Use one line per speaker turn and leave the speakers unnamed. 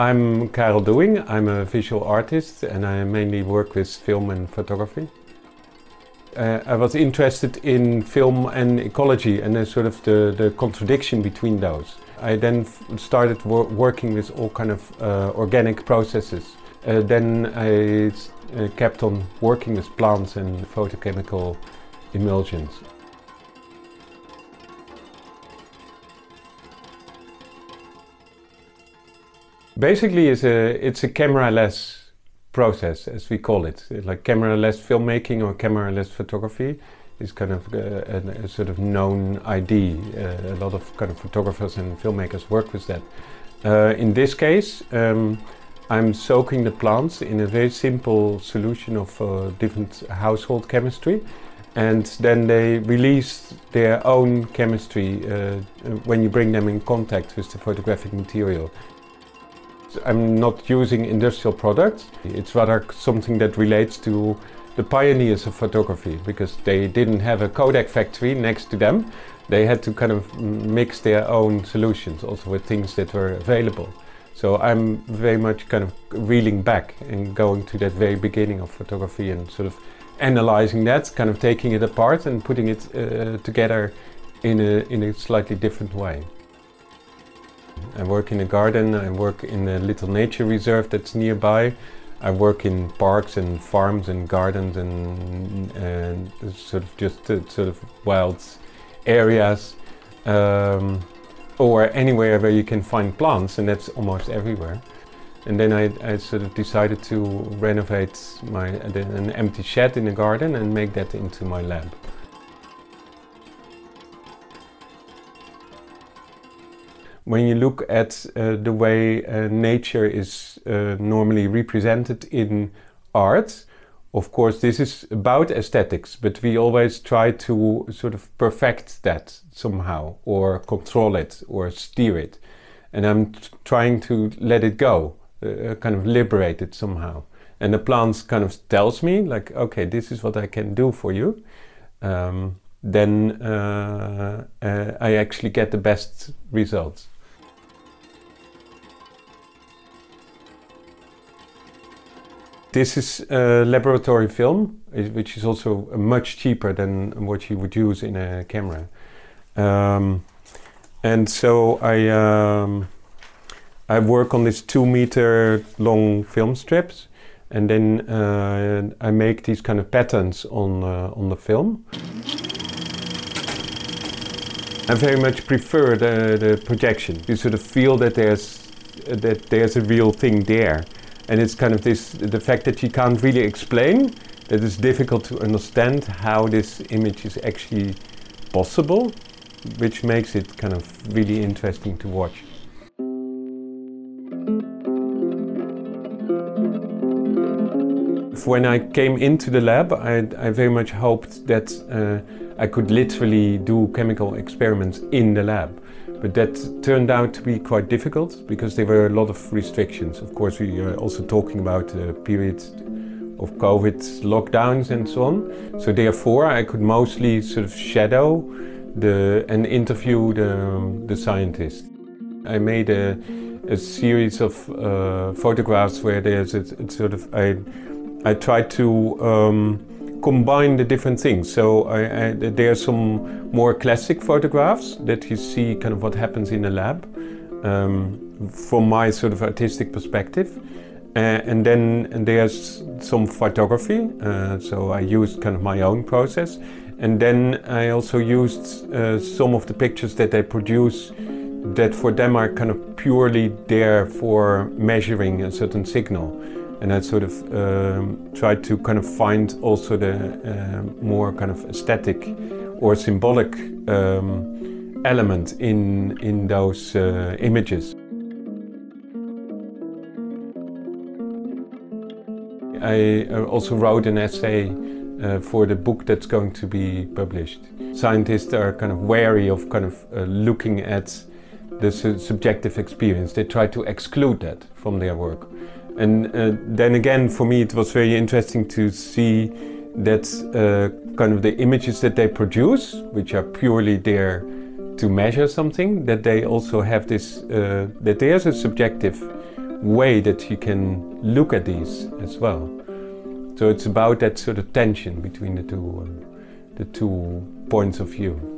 I'm Karel Doing. I'm a visual artist and I mainly work with film and photography. Uh, I was interested in film and ecology and the sort of the, the contradiction between those. I then started wor working with all kind of uh, organic processes. Uh, then I uh, kept on working with plants and photochemical emulsions. Basically, it's a, it's a camera-less process, as we call it. Like camera-less filmmaking or camera-less photography is kind of a, a, a sort of known ID. Uh, a lot of kind of photographers and filmmakers work with that. Uh, in this case, um, I'm soaking the plants in a very simple solution of uh, different household chemistry and then they release their own chemistry uh, when you bring them in contact with the photographic material. I'm not using industrial products. It's rather something that relates to the pioneers of photography because they didn't have a Kodak factory next to them. They had to kind of mix their own solutions also with things that were available. So I'm very much kind of reeling back and going to that very beginning of photography and sort of analyzing that, kind of taking it apart and putting it uh, together in a, in a slightly different way. I work in a garden, I work in a little nature reserve that's nearby. I work in parks and farms and gardens and, and sort of just uh, sort of wild areas um, or anywhere where you can find plants and that's almost everywhere. And then I, I sort of decided to renovate my, an empty shed in the garden and make that into my lab. When you look at uh, the way uh, nature is uh, normally represented in art, of course, this is about aesthetics, but we always try to sort of perfect that somehow, or control it, or steer it. And I'm trying to let it go, uh, kind of liberate it somehow. And the plants kind of tells me, like, okay, this is what I can do for you. Um, then uh, uh, I actually get the best results. This is a laboratory film, which is also much cheaper than what you would use in a camera. Um, and so I um, I work on these two meter long film strips, and then uh, I make these kind of patterns on uh, on the film. I very much prefer the, the projection. You sort of feel that there's that there's a real thing there. And it's kind of this, the fact that you can't really explain, that it's difficult to understand how this image is actually possible, which makes it kind of really interesting to watch. When I came into the lab, I, I very much hoped that uh, I could literally do chemical experiments in the lab. But that turned out to be quite difficult because there were a lot of restrictions. Of course, we are also talking about a period of COVID lockdowns and so on. So therefore, I could mostly sort of shadow the and interview the, the scientist. I made a, a series of uh, photographs where there's a, a, sort of I I tried to um, combine the different things. So I, I, there are some more classic photographs that you see kind of what happens in the lab um, from my sort of artistic perspective. Uh, and then and there's some photography, uh, so I used kind of my own process. And then I also used uh, some of the pictures that they produce that for them are kind of purely there for measuring a certain signal and I sort of um, tried to kind of find also the uh, more kind of aesthetic or symbolic um, element in in those uh, images. I uh, also wrote an essay uh, for the book that's going to be published. Scientists are kind of wary of kind of uh, looking at the su subjective experience. They try to exclude that from their work. And uh, then again, for me, it was very interesting to see that uh, kind of the images that they produce, which are purely there to measure something, that they also have this, uh, that there's a subjective way that you can look at these as well. So it's about that sort of tension between the two, uh, the two points of view.